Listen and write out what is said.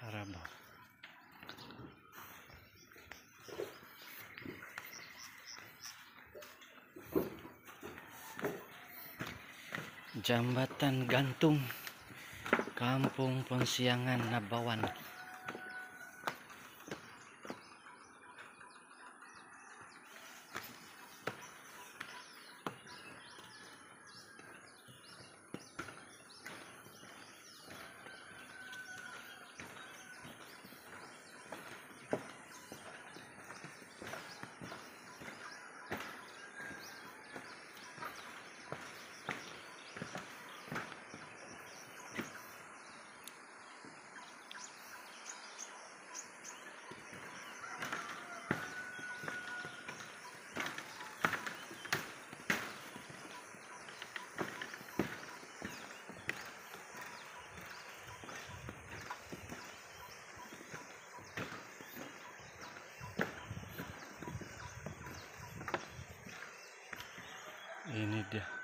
Kerbau. Jambatan gantung Kampung Ponsiangan Nabawan. Ini dia